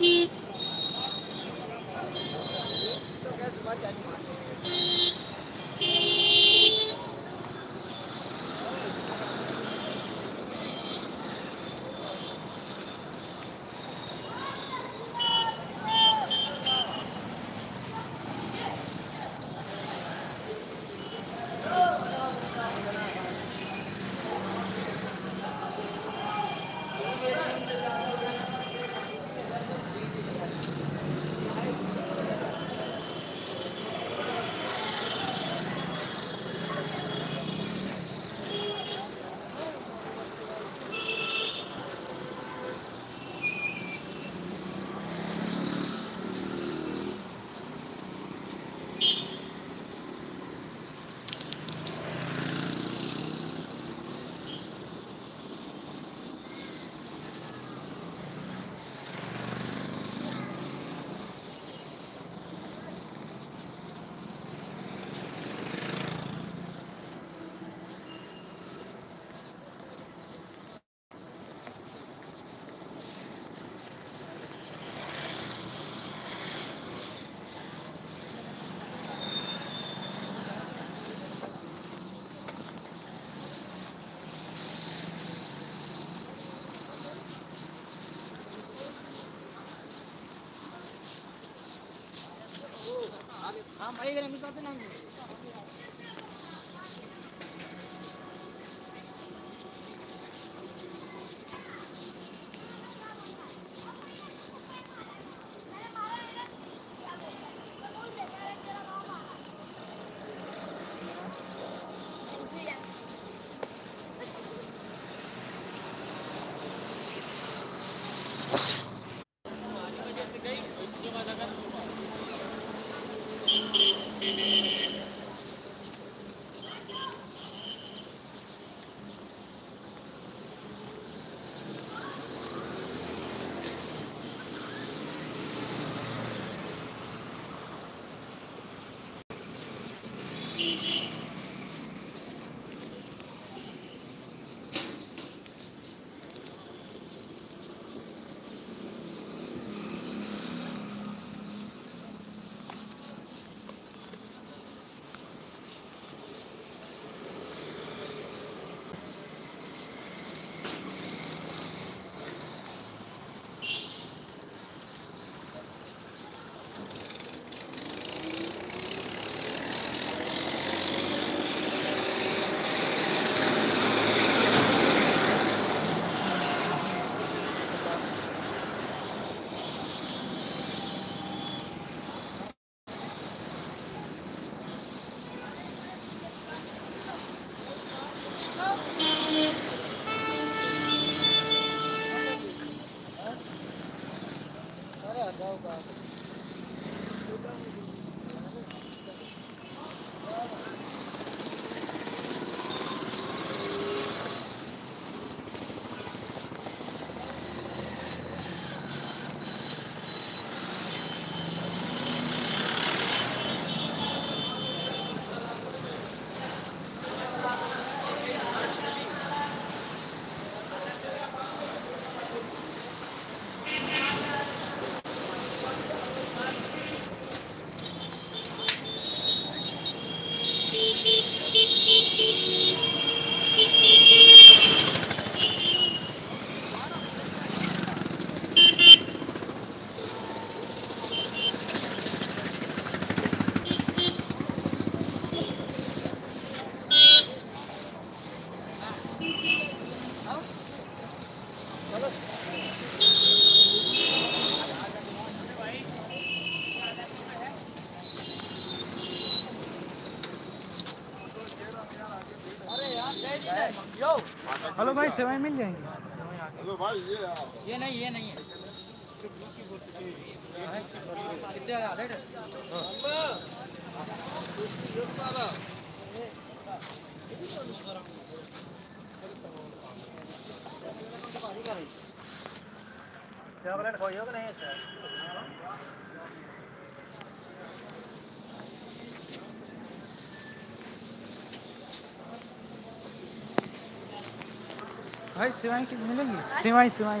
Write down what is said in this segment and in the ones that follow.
happy हम भाई मिलता ना हेलो भाई सेवाएँ मिल जाएँगी? हेलो भाई ये ये नहीं ये नहीं है। कितने का रेट चॉकलेट कि नहीं भाई सेवाएँ मिलेंगी? सेवाएँ सिवाई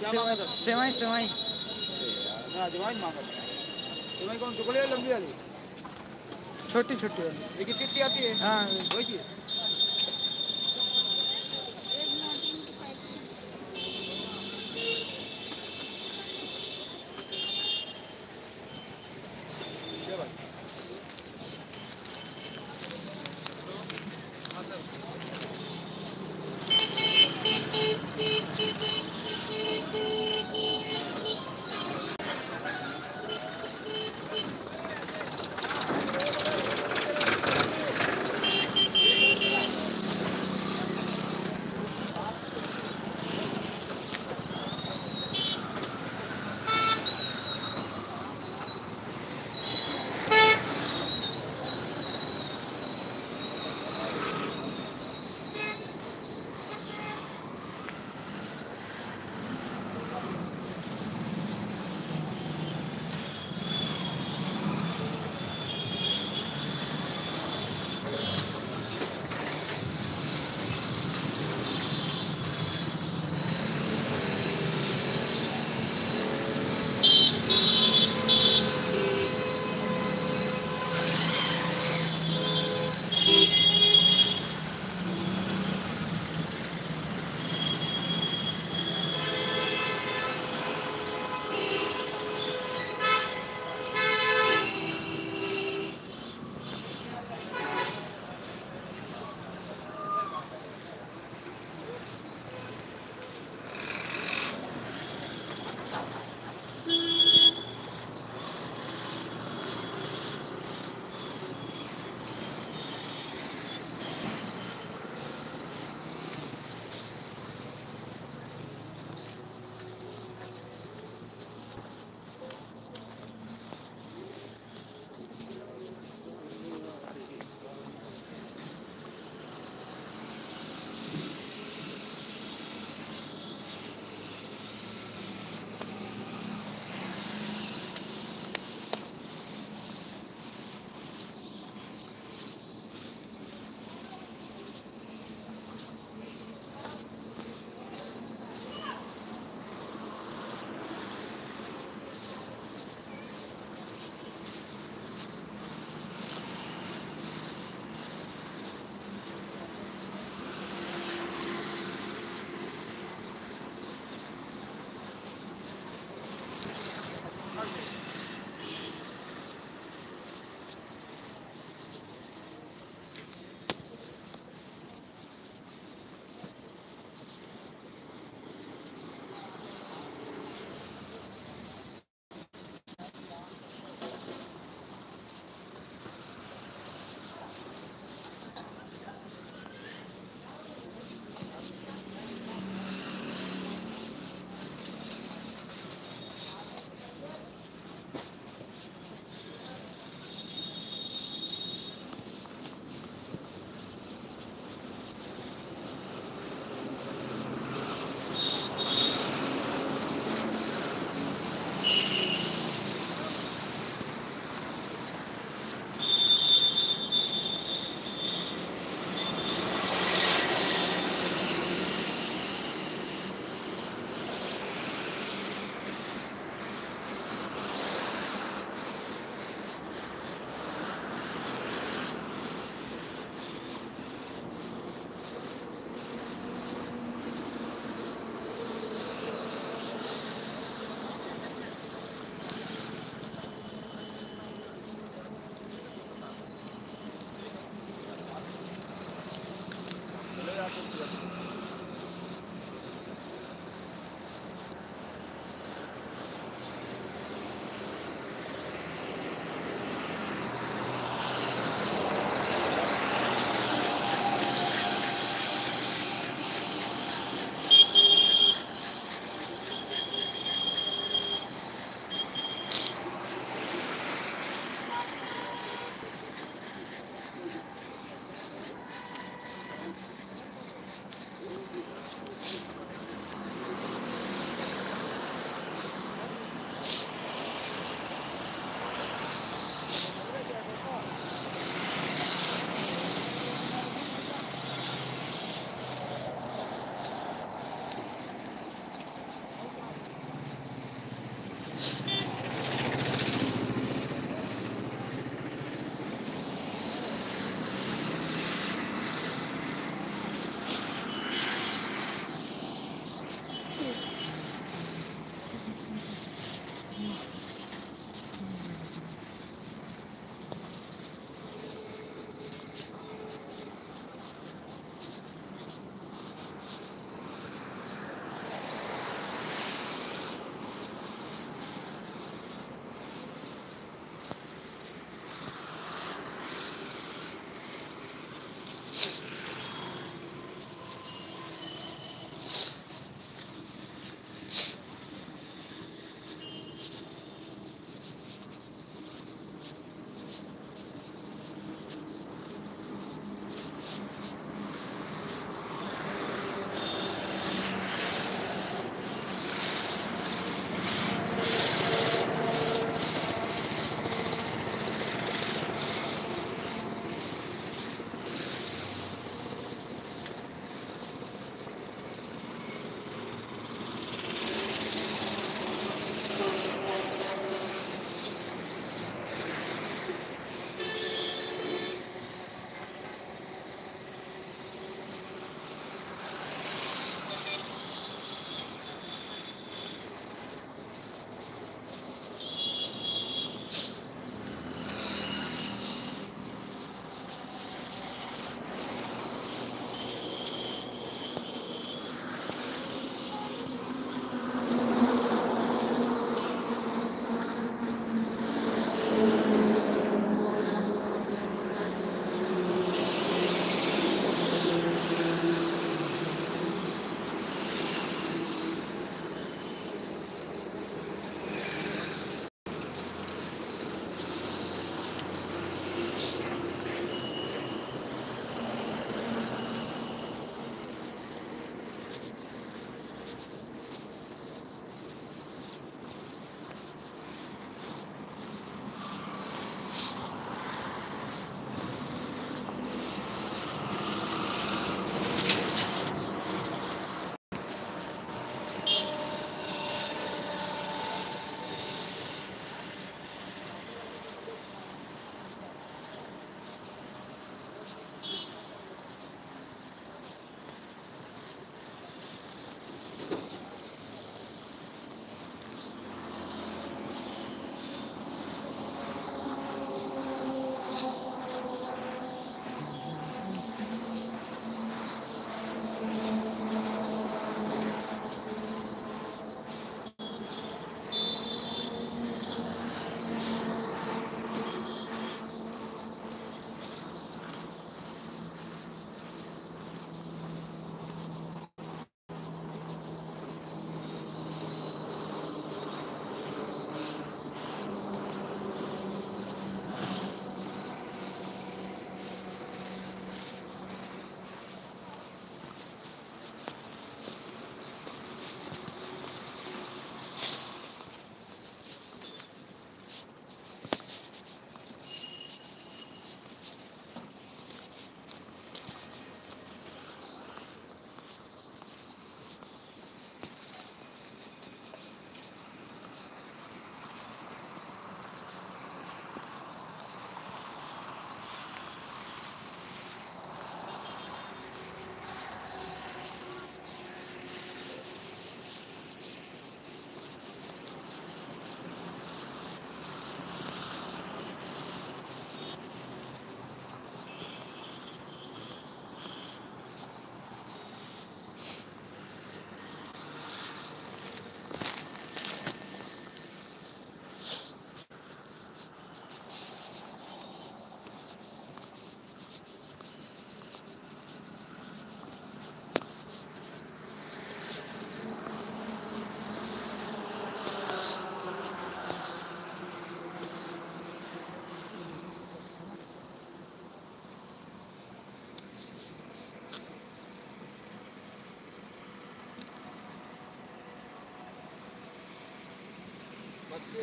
क्या मांगा था? सेवाई सेवाई हाँ मांगा था। जवाइन कौन टुकड़ी वाली लंबी वाली? छोटी छोटी वाली। ये कितनी कितनी आती है? हाँ। वही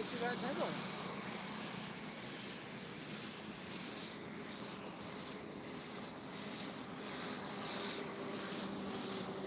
কি রাইড থাকো